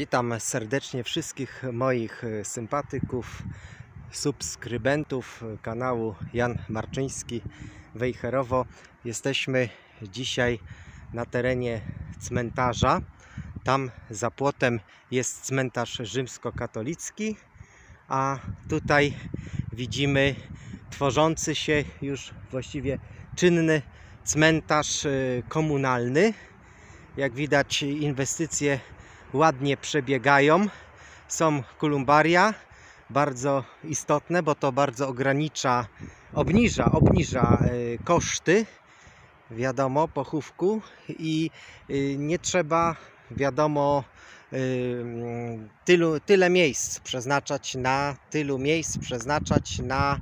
Witam serdecznie wszystkich moich e, sympatyków, subskrybentów kanału Jan Marczyński Wejherowo. Jesteśmy dzisiaj na terenie cmentarza. Tam za płotem jest cmentarz rzymskokatolicki, a tutaj widzimy tworzący się już właściwie czynny cmentarz e, komunalny. Jak widać inwestycje ładnie przebiegają. Są kolumbaria, bardzo istotne, bo to bardzo ogranicza, obniża, obniża e, koszty, wiadomo, pochówku i e, nie trzeba, wiadomo, e, tylu, tyle miejsc przeznaczać na tylu miejsc przeznaczać na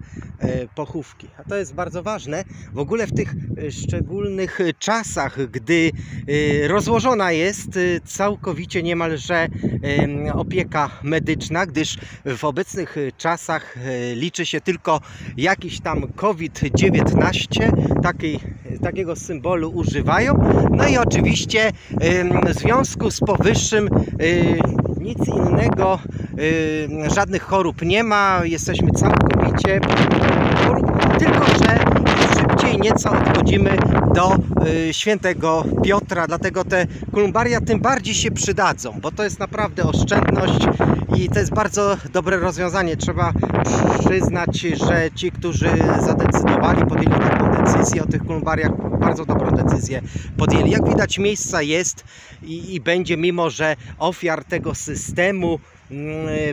pochówki. A to jest bardzo ważne w ogóle w tych szczególnych czasach, gdy rozłożona jest całkowicie niemalże opieka medyczna, gdyż w obecnych czasach liczy się tylko jakiś tam COVID-19, takiej, takiego symbolu używają. No i oczywiście w związku z powyższym nic innego, żadnych chorób nie ma, jesteśmy całkowicie chorób, tylko że szybciej nieco odchodzimy do świętego Piotra, dlatego te kolumbaria tym bardziej się przydadzą, bo to jest naprawdę oszczędność i to jest bardzo dobre rozwiązanie. Trzeba przyznać, że ci, którzy zadecydowali, podjęli decyzję o tych kolumbariach, bardzo dobrą decyzję podjęli. Jak widać miejsca jest i, i będzie, mimo że ofiar tego systemu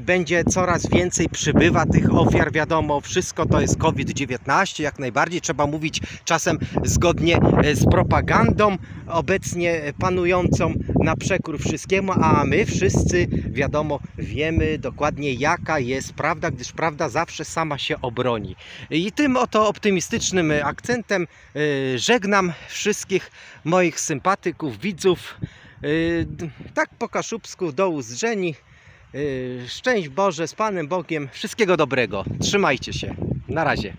będzie coraz więcej przybywa tych ofiar, wiadomo, wszystko to jest COVID-19, jak najbardziej trzeba mówić czasem zgodnie z propagandą obecnie panującą na przekór wszystkiemu, a my wszyscy, wiadomo, wiemy dokładnie jaka jest prawda, gdyż prawda zawsze sama się obroni. I tym oto optymistycznym akcentem żegnam wszystkich moich sympatyków, widzów, tak po kaszubsku do uzdrzeni. Szczęść Boże z Panem Bogiem. Wszystkiego dobrego. Trzymajcie się. Na razie.